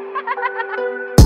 Ha ha ha ha!